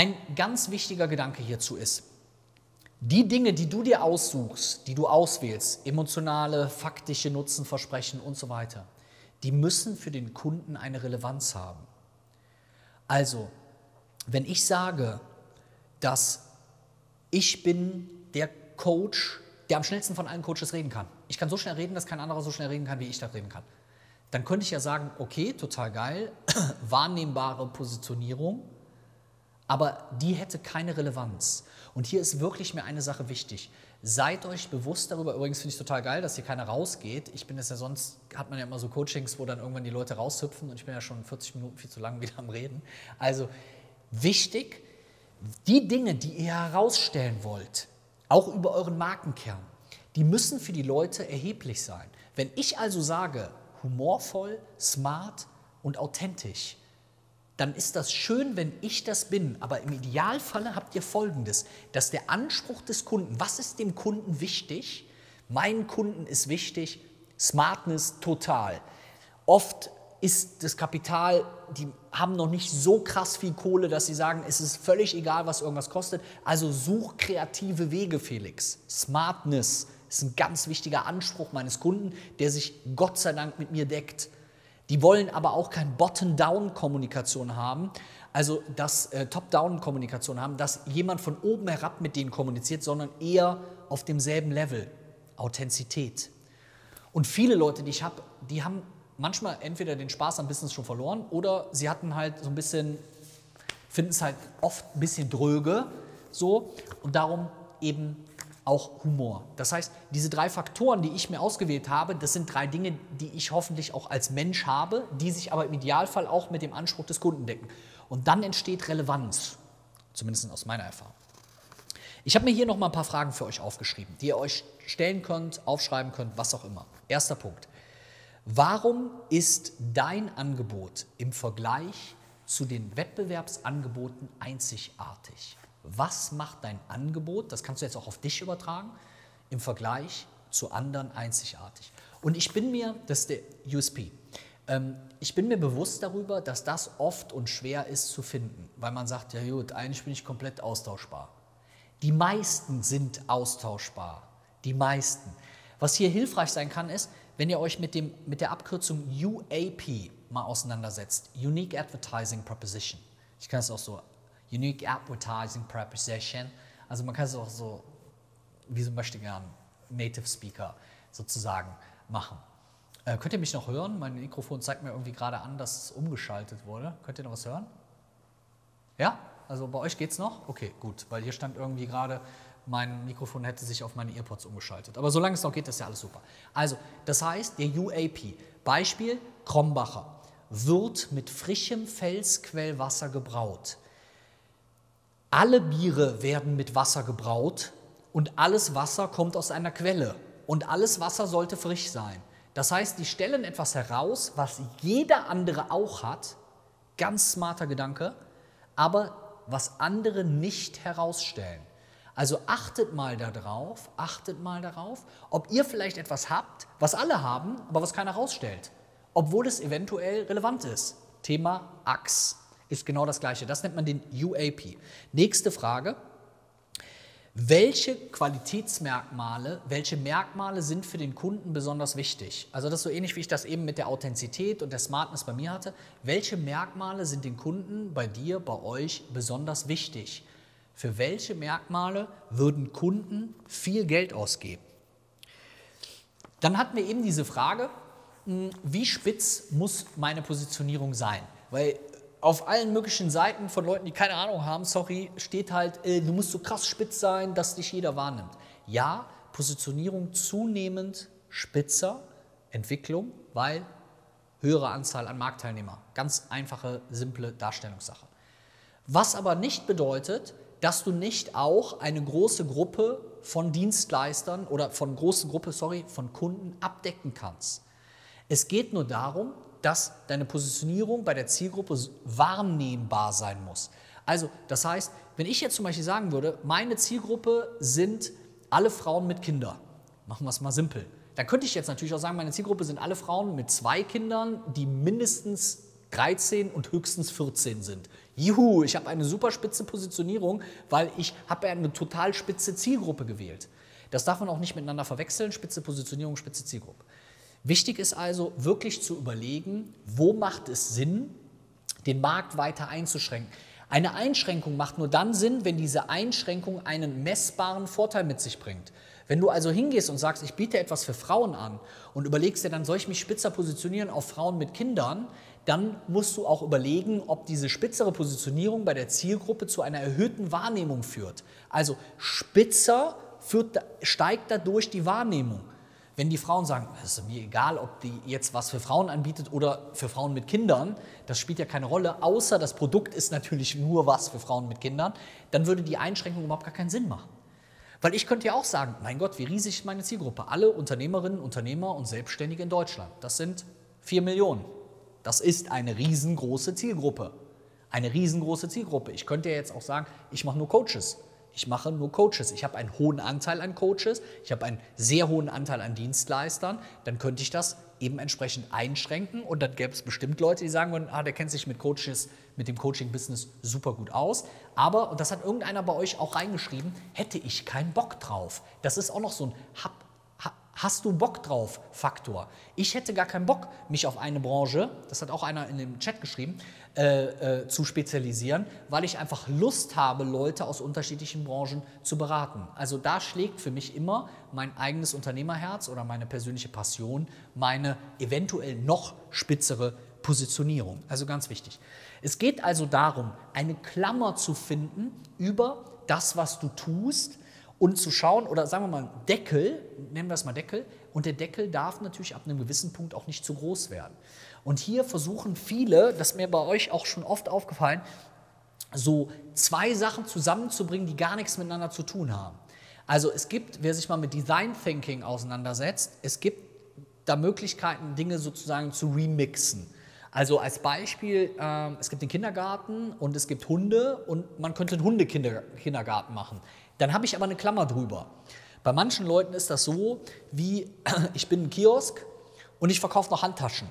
Ein ganz wichtiger Gedanke hierzu ist, die Dinge, die du dir aussuchst, die du auswählst, emotionale, faktische Nutzenversprechen und so weiter, die müssen für den Kunden eine Relevanz haben. Also, wenn ich sage, dass ich bin der Coach, der am schnellsten von allen Coaches reden kann. Ich kann so schnell reden, dass kein anderer so schnell reden kann, wie ich da reden kann. Dann könnte ich ja sagen, okay, total geil, wahrnehmbare Positionierung, aber die hätte keine Relevanz. Und hier ist wirklich mir eine Sache wichtig. Seid euch bewusst darüber, übrigens finde ich total geil, dass hier keiner rausgeht. Ich bin es ja sonst, hat man ja immer so Coachings, wo dann irgendwann die Leute raushüpfen und ich bin ja schon 40 Minuten viel zu lang wieder am Reden. Also wichtig, die Dinge, die ihr herausstellen wollt, auch über euren Markenkern, die müssen für die Leute erheblich sein. Wenn ich also sage, humorvoll, smart und authentisch, dann ist das schön, wenn ich das bin. Aber im Idealfalle habt ihr Folgendes, dass der Anspruch des Kunden, was ist dem Kunden wichtig? Meinen Kunden ist wichtig, Smartness total. Oft ist das Kapital, die haben noch nicht so krass viel Kohle, dass sie sagen, es ist völlig egal, was irgendwas kostet. Also such kreative Wege, Felix. Smartness ist ein ganz wichtiger Anspruch meines Kunden, der sich Gott sei Dank mit mir deckt. Die wollen aber auch kein Bottom-Down-Kommunikation haben, also das äh, Top-Down-Kommunikation haben, dass jemand von oben herab mit denen kommuniziert, sondern eher auf demselben Level. Authentizität. Und viele Leute, die ich habe, die haben manchmal entweder den Spaß am Business schon verloren oder sie hatten halt so ein bisschen, finden es halt oft ein bisschen dröge, so und darum eben auch Humor. Das heißt, diese drei Faktoren, die ich mir ausgewählt habe, das sind drei Dinge, die ich hoffentlich auch als Mensch habe, die sich aber im Idealfall auch mit dem Anspruch des Kunden decken. Und dann entsteht Relevanz, zumindest aus meiner Erfahrung. Ich habe mir hier noch mal ein paar Fragen für euch aufgeschrieben, die ihr euch stellen könnt, aufschreiben könnt, was auch immer. Erster Punkt. Warum ist dein Angebot im Vergleich zu den Wettbewerbsangeboten einzigartig? Was macht dein Angebot, das kannst du jetzt auch auf dich übertragen, im Vergleich zu anderen einzigartig? Und ich bin mir, das ist der USP, ähm, ich bin mir bewusst darüber, dass das oft und schwer ist zu finden, weil man sagt, ja gut, eigentlich bin ich komplett austauschbar. Die meisten sind austauschbar, die meisten. Was hier hilfreich sein kann, ist, wenn ihr euch mit, dem, mit der Abkürzung UAP mal auseinandersetzt, Unique Advertising Proposition. Ich kann es auch so Unique Advertising Preposition. Also man kann es auch so, wie so möchte gern Native Speaker sozusagen machen. Äh, könnt ihr mich noch hören? Mein Mikrofon zeigt mir irgendwie gerade an, dass es umgeschaltet wurde. Könnt ihr noch was hören? Ja? Also bei euch geht es noch? Okay, gut, weil hier stand irgendwie gerade, mein Mikrofon hätte sich auf meine Earpods umgeschaltet. Aber solange es noch geht, ist ja alles super. Also, das heißt, der UAP, Beispiel Krombacher, wird mit frischem Felsquellwasser gebraut. Alle Biere werden mit Wasser gebraut und alles Wasser kommt aus einer Quelle und alles Wasser sollte frisch sein. Das heißt, die stellen etwas heraus, was jeder andere auch hat, ganz smarter Gedanke, aber was andere nicht herausstellen. Also achtet mal darauf, achtet mal darauf, ob ihr vielleicht etwas habt, was alle haben, aber was keiner herausstellt, obwohl es eventuell relevant ist. Thema Ax ist genau das gleiche. Das nennt man den UAP. Nächste Frage. Welche Qualitätsmerkmale, welche Merkmale sind für den Kunden besonders wichtig? Also das ist so ähnlich, wie ich das eben mit der Authentizität und der Smartness bei mir hatte. Welche Merkmale sind den Kunden bei dir, bei euch besonders wichtig? Für welche Merkmale würden Kunden viel Geld ausgeben? Dann hatten wir eben diese Frage, hm, wie spitz muss meine Positionierung sein? Weil auf allen möglichen Seiten von Leuten, die keine Ahnung haben, sorry, steht halt, äh, du musst so krass spitz sein, dass dich jeder wahrnimmt. Ja, Positionierung zunehmend spitzer, Entwicklung, weil höhere Anzahl an Marktteilnehmer. Ganz einfache, simple Darstellungssache. Was aber nicht bedeutet, dass du nicht auch eine große Gruppe von Dienstleistern oder von großen Gruppe, sorry, von Kunden abdecken kannst. Es geht nur darum, dass deine Positionierung bei der Zielgruppe wahrnehmbar sein muss. Also, das heißt, wenn ich jetzt zum Beispiel sagen würde, meine Zielgruppe sind alle Frauen mit Kindern, machen wir es mal simpel, dann könnte ich jetzt natürlich auch sagen, meine Zielgruppe sind alle Frauen mit zwei Kindern, die mindestens 13 und höchstens 14 sind. Juhu, ich habe eine super spitze Positionierung, weil ich habe eine total spitze Zielgruppe gewählt. Das darf man auch nicht miteinander verwechseln, spitze Positionierung, spitze Zielgruppe. Wichtig ist also wirklich zu überlegen, wo macht es Sinn, den Markt weiter einzuschränken. Eine Einschränkung macht nur dann Sinn, wenn diese Einschränkung einen messbaren Vorteil mit sich bringt. Wenn du also hingehst und sagst, ich biete etwas für Frauen an und überlegst dir dann, soll ich mich spitzer positionieren auf Frauen mit Kindern, dann musst du auch überlegen, ob diese spitzere Positionierung bei der Zielgruppe zu einer erhöhten Wahrnehmung führt. Also spitzer führt, steigt dadurch die Wahrnehmung. Wenn die Frauen sagen, es ist mir egal, ob die jetzt was für Frauen anbietet oder für Frauen mit Kindern, das spielt ja keine Rolle, außer das Produkt ist natürlich nur was für Frauen mit Kindern, dann würde die Einschränkung überhaupt gar keinen Sinn machen. Weil ich könnte ja auch sagen, mein Gott, wie riesig ist meine Zielgruppe? Alle Unternehmerinnen, Unternehmer und Selbstständige in Deutschland. Das sind vier Millionen. Das ist eine riesengroße Zielgruppe. Eine riesengroße Zielgruppe. Ich könnte ja jetzt auch sagen, ich mache nur Coaches. Ich mache nur Coaches. Ich habe einen hohen Anteil an Coaches, ich habe einen sehr hohen Anteil an Dienstleistern. Dann könnte ich das eben entsprechend einschränken und dann gäbe es bestimmt Leute, die sagen würden, ah, der kennt sich mit Coaches, mit dem Coaching-Business super gut aus. Aber, und das hat irgendeiner bei euch auch reingeschrieben, hätte ich keinen Bock drauf. Das ist auch noch so ein Hab Hast du Bock drauf? Faktor. Ich hätte gar keinen Bock, mich auf eine Branche, das hat auch einer in dem Chat geschrieben, äh, äh, zu spezialisieren, weil ich einfach Lust habe, Leute aus unterschiedlichen Branchen zu beraten. Also da schlägt für mich immer mein eigenes Unternehmerherz oder meine persönliche Passion, meine eventuell noch spitzere Positionierung. Also ganz wichtig. Es geht also darum, eine Klammer zu finden über das, was du tust, und zu schauen, oder sagen wir mal Deckel, nennen wir es mal Deckel, und der Deckel darf natürlich ab einem gewissen Punkt auch nicht zu groß werden. Und hier versuchen viele, das ist mir bei euch auch schon oft aufgefallen, so zwei Sachen zusammenzubringen, die gar nichts miteinander zu tun haben. Also es gibt, wer sich mal mit Design Thinking auseinandersetzt, es gibt da Möglichkeiten, Dinge sozusagen zu remixen. Also als Beispiel, äh, es gibt den Kindergarten und es gibt Hunde und man könnte einen Hundekindergarten machen. Dann habe ich aber eine Klammer drüber. Bei manchen Leuten ist das so, wie ich bin ein Kiosk und ich verkaufe noch Handtaschen.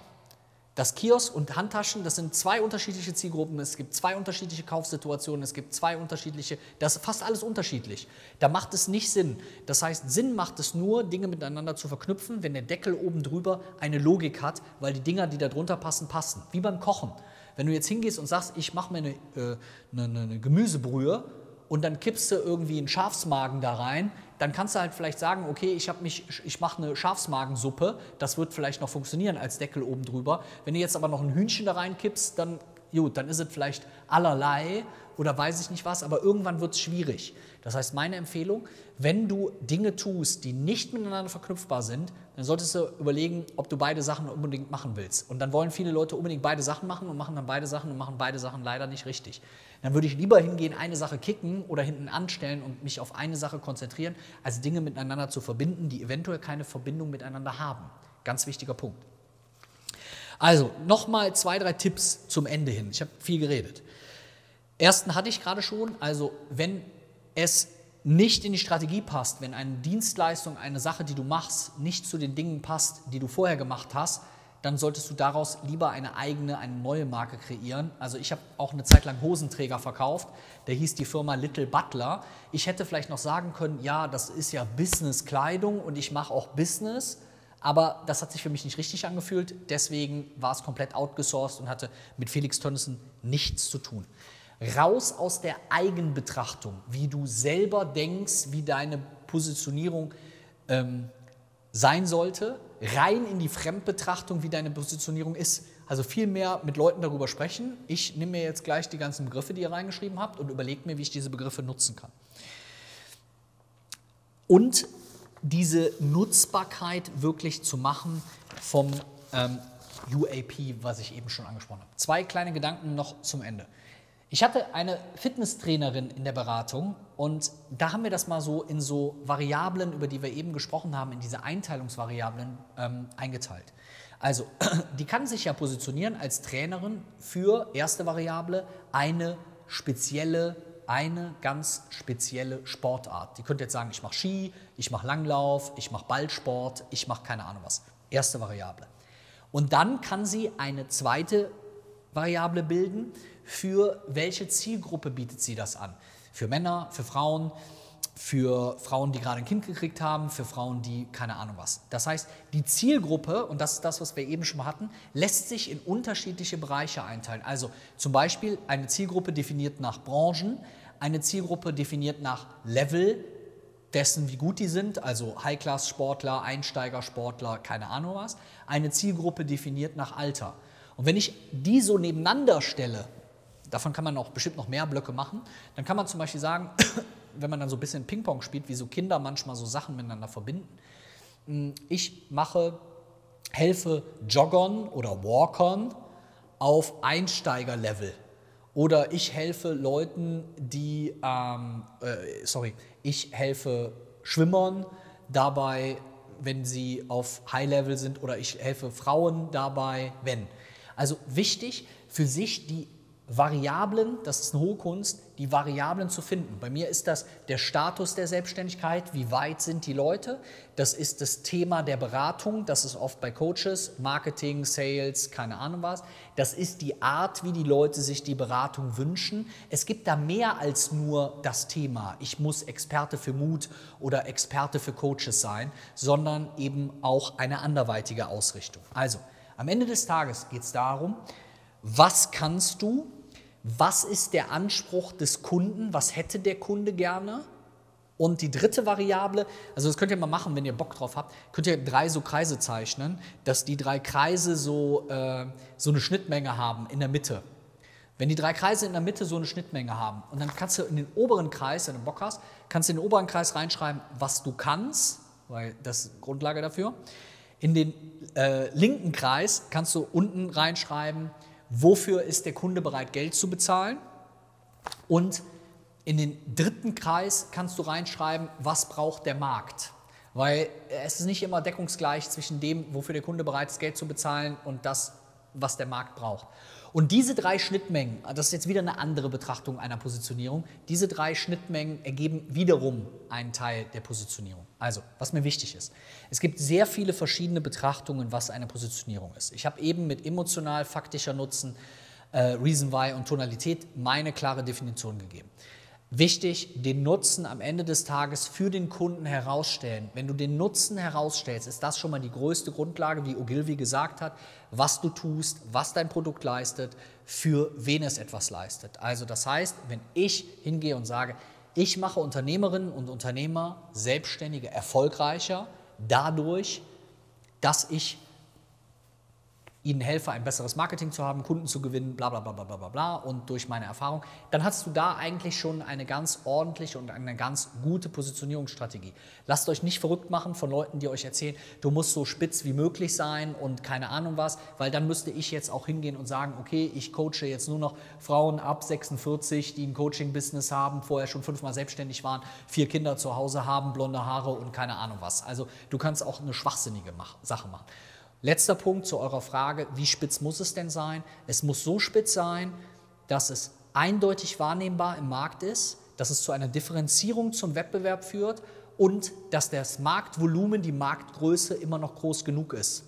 Das Kiosk und Handtaschen, das sind zwei unterschiedliche Zielgruppen, es gibt zwei unterschiedliche Kaufsituationen, es gibt zwei unterschiedliche, das ist fast alles unterschiedlich. Da macht es nicht Sinn. Das heißt, Sinn macht es nur, Dinge miteinander zu verknüpfen, wenn der Deckel oben drüber eine Logik hat, weil die Dinger, die da drunter passen, passen. Wie beim Kochen. Wenn du jetzt hingehst und sagst, ich mache mir eine, äh, eine, eine Gemüsebrühe und dann kippst du irgendwie einen Schafsmagen da rein, dann kannst du halt vielleicht sagen, okay, ich, ich mache eine Schafsmagensuppe, das wird vielleicht noch funktionieren als Deckel oben drüber. Wenn du jetzt aber noch ein Hühnchen da reinkippst, dann, gut, dann ist es vielleicht allerlei oder weiß ich nicht was, aber irgendwann wird es schwierig. Das heißt, meine Empfehlung, wenn du Dinge tust, die nicht miteinander verknüpfbar sind, dann solltest du überlegen, ob du beide Sachen unbedingt machen willst. Und dann wollen viele Leute unbedingt beide Sachen machen und machen dann beide Sachen und machen beide Sachen leider nicht richtig. Dann würde ich lieber hingehen, eine Sache kicken oder hinten anstellen und mich auf eine Sache konzentrieren, als Dinge miteinander zu verbinden, die eventuell keine Verbindung miteinander haben. Ganz wichtiger Punkt. Also nochmal zwei, drei Tipps zum Ende hin. Ich habe viel geredet. Ersten hatte ich gerade schon, also wenn es nicht in die Strategie passt, wenn eine Dienstleistung, eine Sache, die du machst, nicht zu den Dingen passt, die du vorher gemacht hast, dann solltest du daraus lieber eine eigene, eine neue Marke kreieren. Also ich habe auch eine Zeit lang Hosenträger verkauft, der hieß die Firma Little Butler. Ich hätte vielleicht noch sagen können, ja, das ist ja Business-Kleidung und ich mache auch Business, aber das hat sich für mich nicht richtig angefühlt. Deswegen war es komplett outgesourced und hatte mit Felix Tönnissen nichts zu tun raus aus der Eigenbetrachtung, wie du selber denkst, wie deine Positionierung ähm, sein sollte, rein in die Fremdbetrachtung, wie deine Positionierung ist. Also viel mehr mit Leuten darüber sprechen. Ich nehme mir jetzt gleich die ganzen Begriffe, die ihr reingeschrieben habt, und überlege mir, wie ich diese Begriffe nutzen kann. Und diese Nutzbarkeit wirklich zu machen vom ähm, UAP, was ich eben schon angesprochen habe. Zwei kleine Gedanken noch zum Ende. Ich hatte eine Fitnesstrainerin in der Beratung und da haben wir das mal so in so Variablen, über die wir eben gesprochen haben, in diese Einteilungsvariablen ähm, eingeteilt. Also, die kann sich ja positionieren als Trainerin für erste Variable eine spezielle, eine ganz spezielle Sportart. Die könnte jetzt sagen, ich mache Ski, ich mache Langlauf, ich mache Ballsport, ich mache keine Ahnung was. Erste Variable. Und dann kann sie eine zweite Variable bilden, für welche Zielgruppe bietet sie das an. Für Männer, für Frauen, für Frauen, die gerade ein Kind gekriegt haben, für Frauen, die keine Ahnung was. Das heißt, die Zielgruppe, und das ist das, was wir eben schon hatten, lässt sich in unterschiedliche Bereiche einteilen. Also zum Beispiel eine Zielgruppe definiert nach Branchen, eine Zielgruppe definiert nach Level dessen, wie gut die sind, also High-Class-Sportler, Einsteiger-Sportler, keine Ahnung was. Eine Zielgruppe definiert nach Alter. Und wenn ich die so nebeneinander stelle, davon kann man auch bestimmt noch mehr Blöcke machen, dann kann man zum Beispiel sagen, wenn man dann so ein bisschen Ping-Pong spielt, wie so Kinder manchmal so Sachen miteinander verbinden. Hm, ich mache, helfe Joggern oder Walkern auf Einsteigerlevel. Oder ich helfe Leuten, die, ähm, äh, sorry, ich helfe Schwimmern dabei, wenn sie auf High-Level sind, oder ich helfe Frauen dabei, wenn. Also wichtig, für sich die Variablen, das ist eine hohe Kunst, die Variablen zu finden. Bei mir ist das der Status der Selbstständigkeit, wie weit sind die Leute. Das ist das Thema der Beratung, das ist oft bei Coaches, Marketing, Sales, keine Ahnung was. Das ist die Art, wie die Leute sich die Beratung wünschen. Es gibt da mehr als nur das Thema, ich muss Experte für Mut oder Experte für Coaches sein, sondern eben auch eine anderweitige Ausrichtung. Also, am Ende des Tages geht es darum, was kannst du was ist der Anspruch des Kunden, was hätte der Kunde gerne. Und die dritte Variable, also das könnt ihr mal machen, wenn ihr Bock drauf habt, könnt ihr drei so Kreise zeichnen, dass die drei Kreise so, äh, so eine Schnittmenge haben in der Mitte. Wenn die drei Kreise in der Mitte so eine Schnittmenge haben und dann kannst du in den oberen Kreis, wenn du Bock hast, kannst du in den oberen Kreis reinschreiben, was du kannst, weil das ist Grundlage dafür. In den äh, linken Kreis kannst du unten reinschreiben, wofür ist der Kunde bereit, Geld zu bezahlen. Und in den dritten Kreis kannst du reinschreiben, was braucht der Markt. Weil es ist nicht immer deckungsgleich zwischen dem, wofür der Kunde bereit ist, Geld zu bezahlen und das, was der Markt braucht. Und diese drei Schnittmengen, das ist jetzt wieder eine andere Betrachtung einer Positionierung, diese drei Schnittmengen ergeben wiederum einen Teil der Positionierung. Also, was mir wichtig ist, es gibt sehr viele verschiedene Betrachtungen, was eine Positionierung ist. Ich habe eben mit emotional, faktischer Nutzen, äh, Reason Why und Tonalität meine klare Definition gegeben. Wichtig, den Nutzen am Ende des Tages für den Kunden herausstellen. Wenn du den Nutzen herausstellst, ist das schon mal die größte Grundlage, wie Ogilvy gesagt hat, was du tust, was dein Produkt leistet, für wen es etwas leistet. Also das heißt, wenn ich hingehe und sage, ich mache Unternehmerinnen und Unternehmer, Selbstständige erfolgreicher dadurch, dass ich ihnen helfe, ein besseres Marketing zu haben, Kunden zu gewinnen, bla bla bla bla bla bla und durch meine Erfahrung, dann hast du da eigentlich schon eine ganz ordentliche und eine ganz gute Positionierungsstrategie. Lasst euch nicht verrückt machen von Leuten, die euch erzählen, du musst so spitz wie möglich sein und keine Ahnung was, weil dann müsste ich jetzt auch hingehen und sagen, okay, ich coache jetzt nur noch Frauen ab 46, die ein Coaching-Business haben, vorher schon fünfmal selbstständig waren, vier Kinder zu Hause haben, blonde Haare und keine Ahnung was. Also du kannst auch eine schwachsinnige Sache machen. Letzter Punkt zu eurer Frage, wie spitz muss es denn sein? Es muss so spitz sein, dass es eindeutig wahrnehmbar im Markt ist, dass es zu einer Differenzierung zum Wettbewerb führt und dass das Marktvolumen, die Marktgröße immer noch groß genug ist.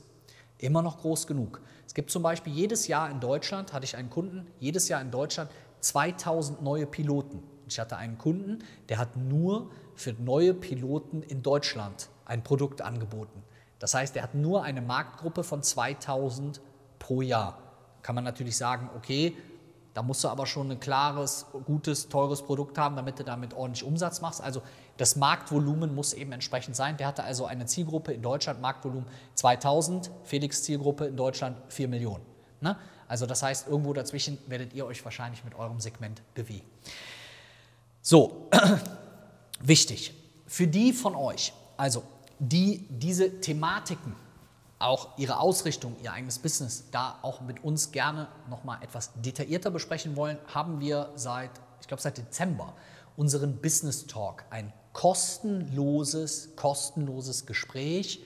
Immer noch groß genug. Es gibt zum Beispiel jedes Jahr in Deutschland, hatte ich einen Kunden, jedes Jahr in Deutschland 2000 neue Piloten. Ich hatte einen Kunden, der hat nur für neue Piloten in Deutschland ein Produkt angeboten. Das heißt, er hat nur eine Marktgruppe von 2000 pro Jahr. Kann man natürlich sagen, okay, da musst du aber schon ein klares, gutes, teures Produkt haben, damit du damit ordentlich Umsatz machst. Also das Marktvolumen muss eben entsprechend sein. Der hatte also eine Zielgruppe in Deutschland, Marktvolumen 2000, Felix Zielgruppe in Deutschland 4 Millionen. Ne? Also das heißt, irgendwo dazwischen werdet ihr euch wahrscheinlich mit eurem Segment bewegen. So, wichtig, für die von euch, also die diese Thematiken, auch ihre Ausrichtung, ihr eigenes Business, da auch mit uns gerne nochmal etwas detaillierter besprechen wollen, haben wir seit, ich glaube seit Dezember, unseren Business Talk, ein kostenloses, kostenloses Gespräch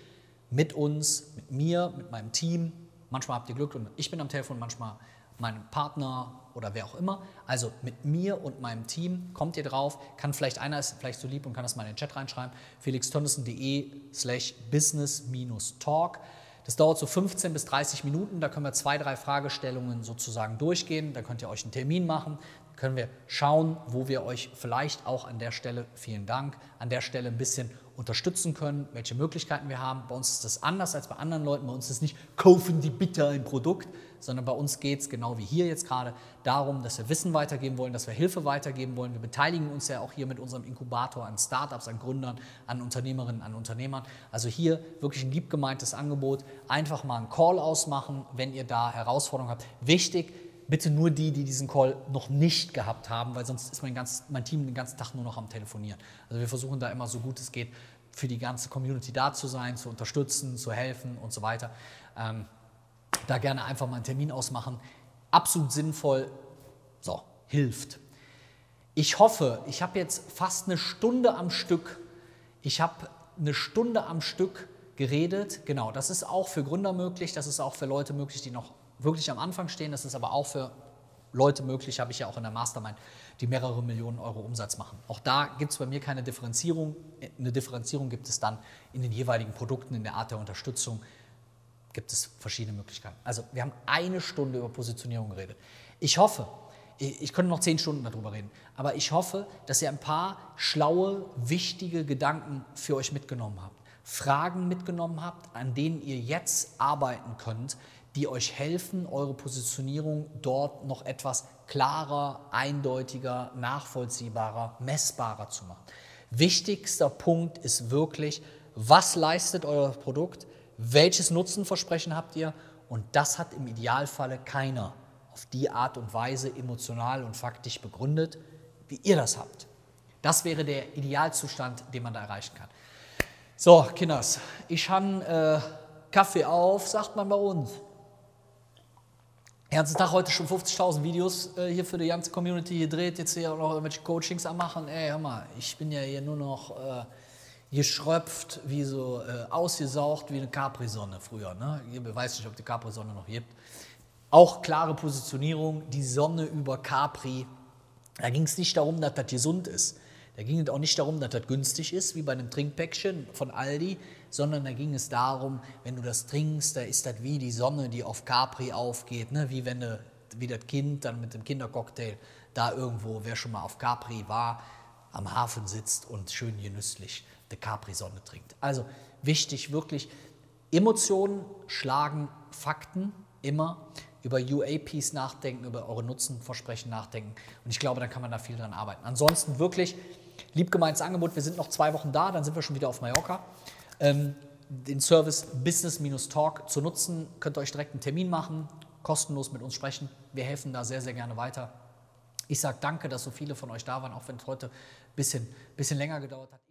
mit uns, mit mir, mit meinem Team. Manchmal habt ihr Glück und ich bin am Telefon, manchmal mein Partner oder wer auch immer. Also mit mir und meinem Team kommt ihr drauf. Kann vielleicht einer ist vielleicht so lieb und kann das mal in den Chat reinschreiben. felixtönnissen.de slash business-talk. Das dauert so 15 bis 30 Minuten. Da können wir zwei, drei Fragestellungen sozusagen durchgehen. Da könnt ihr euch einen Termin machen. Können wir schauen, wo wir euch vielleicht auch an der Stelle, vielen Dank, an der Stelle ein bisschen unterstützen können, welche Möglichkeiten wir haben. Bei uns ist das anders als bei anderen Leuten. Bei uns ist nicht, kaufen die bitte ein Produkt, sondern bei uns geht es, genau wie hier jetzt gerade, darum, dass wir Wissen weitergeben wollen, dass wir Hilfe weitergeben wollen. Wir beteiligen uns ja auch hier mit unserem Inkubator an Startups, an Gründern, an Unternehmerinnen, an Unternehmern. Also hier wirklich ein liebgemeintes Angebot. Einfach mal einen Call ausmachen, wenn ihr da Herausforderungen habt. Wichtig, bitte nur die, die diesen Call noch nicht gehabt haben, weil sonst ist mein, ganz, mein Team den ganzen Tag nur noch am Telefonieren. Also wir versuchen da immer so gut es geht, für die ganze Community da zu sein, zu unterstützen, zu helfen und so weiter. Ähm, da gerne einfach mal einen Termin ausmachen. Absolut sinnvoll, so, hilft. Ich hoffe, ich habe jetzt fast eine Stunde am Stück, ich habe eine Stunde am Stück geredet. Genau, das ist auch für Gründer möglich, das ist auch für Leute möglich, die noch wirklich am Anfang stehen. Das ist aber auch für Leute möglich, habe ich ja auch in der Mastermind, die mehrere Millionen Euro Umsatz machen. Auch da gibt es bei mir keine Differenzierung. Eine Differenzierung gibt es dann in den jeweiligen Produkten, in der Art der Unterstützung, gibt es verschiedene Möglichkeiten. Also wir haben eine Stunde über Positionierung geredet. Ich hoffe, ich könnte noch zehn Stunden darüber reden, aber ich hoffe, dass ihr ein paar schlaue, wichtige Gedanken für euch mitgenommen habt. Fragen mitgenommen habt, an denen ihr jetzt arbeiten könnt, die euch helfen, eure Positionierung dort noch etwas klarer, eindeutiger, nachvollziehbarer, messbarer zu machen. Wichtigster Punkt ist wirklich, was leistet euer Produkt, welches Nutzenversprechen habt ihr und das hat im Idealfalle keiner auf die Art und Weise emotional und faktisch begründet, wie ihr das habt. Das wäre der Idealzustand, den man da erreichen kann. So, Kinders, ich habe äh, Kaffee auf, sagt man bei uns. Den ganzen Tag heute schon 50.000 Videos äh, hier für die ganze Community hier dreht, jetzt hier auch noch irgendwelche Coachings am machen. Ey, hör mal, ich bin ja hier nur noch äh, geschröpft, wie so äh, ausgesaugt wie eine Capri-Sonne früher. Ne? Ich weiß nicht, ob die Capri-Sonne noch gibt. Auch klare Positionierung, die Sonne über Capri. Da ging es nicht darum, dass das gesund ist. Da ging es auch nicht darum, dass das günstig ist, wie bei einem Trinkpäckchen von Aldi, sondern da ging es darum, wenn du das trinkst, da ist das wie die Sonne, die auf Capri aufgeht, ne? wie wenn du, wie das Kind dann mit dem Kindercocktail da irgendwo, wer schon mal auf Capri war, am Hafen sitzt und schön genüsslich die Capri-Sonne trinkt. Also wichtig, wirklich, Emotionen schlagen Fakten immer über UAPs nachdenken, über eure Nutzenversprechen nachdenken. Und ich glaube, da kann man da viel dran arbeiten. Ansonsten wirklich liebgemeintes Angebot. Wir sind noch zwei Wochen da, dann sind wir schon wieder auf Mallorca. Ähm, den Service Business-Talk zu nutzen, könnt ihr euch direkt einen Termin machen, kostenlos mit uns sprechen. Wir helfen da sehr, sehr gerne weiter. Ich sage danke, dass so viele von euch da waren, auch wenn es heute ein bisschen, bisschen länger gedauert hat.